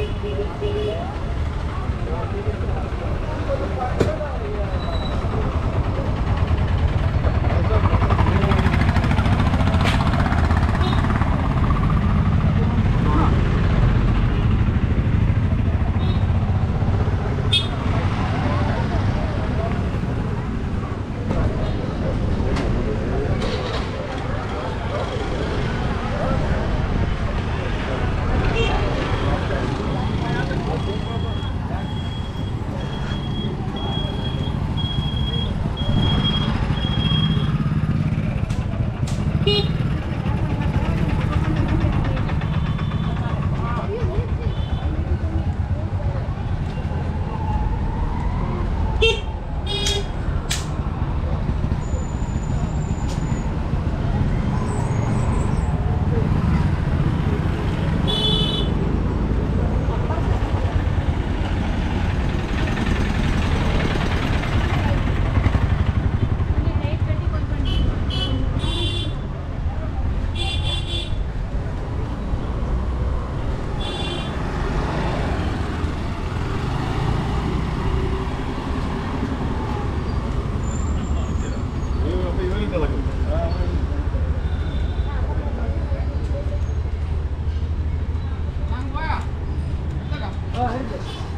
Thank you. Beep. 好。